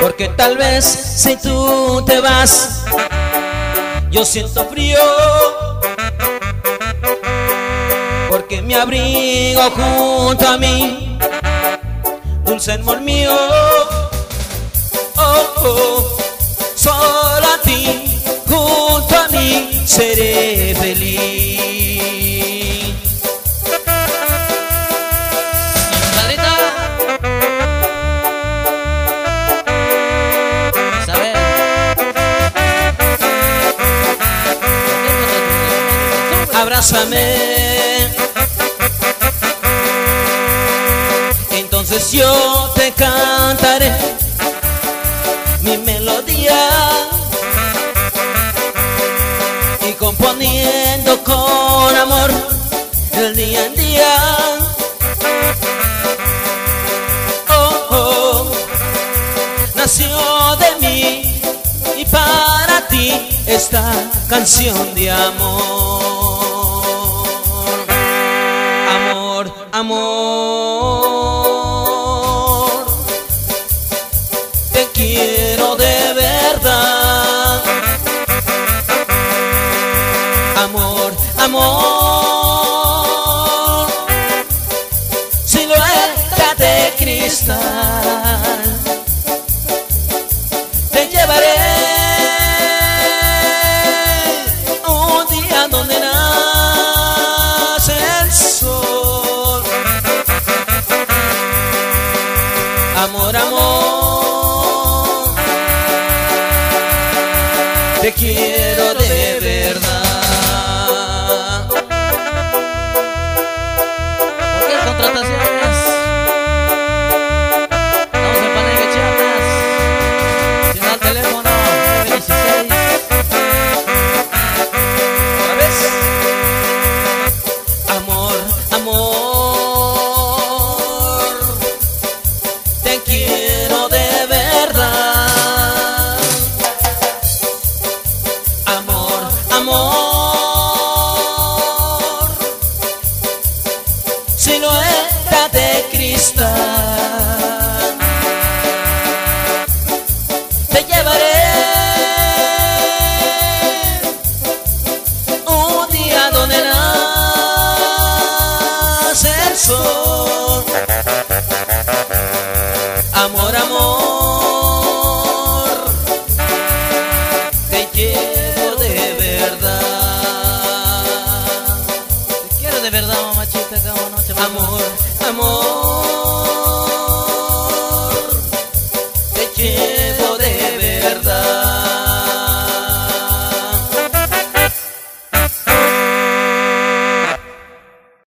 Porque tal vez si tú te vas, yo siento frío. Abrigo junto a mí, dulce amor mío. Oh, oh, solo a ti, junto a mí, seré feliz. Abrázame. Entonces yo te cantaré mi melodía y componiendo con amor el día en día. Oh, oh, nació de mí y para ti esta canción de amor. Amor, amor. Te llevaré un día donde nace el sol. Amor, amor, te quiero silueta de cristal. Te llevaré un día donde nace el sol. Amor,